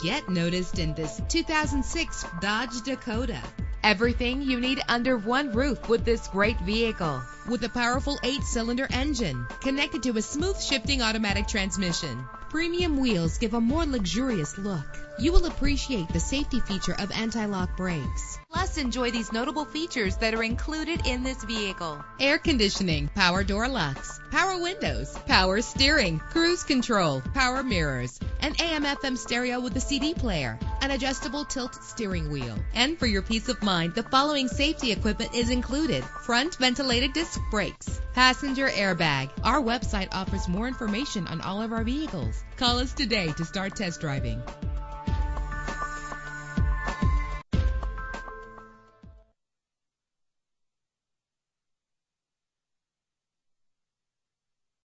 Get noticed in this 2006 Dodge Dakota. Everything you need under one roof with this great vehicle. With a powerful eight cylinder engine connected to a smooth shifting automatic transmission, premium wheels give a more luxurious look. You will appreciate the safety feature of anti lock brakes. Plus, enjoy these notable features that are included in this vehicle air conditioning, power door locks, power windows, power steering, cruise control, power mirrors, an AM FM stereo with a CD player, an adjustable tilt steering wheel. And for your peace of mind, the following safety equipment is included front ventilated disc brakes, passenger airbag. Our website offers more information on all of our vehicles. Call us today to start test driving.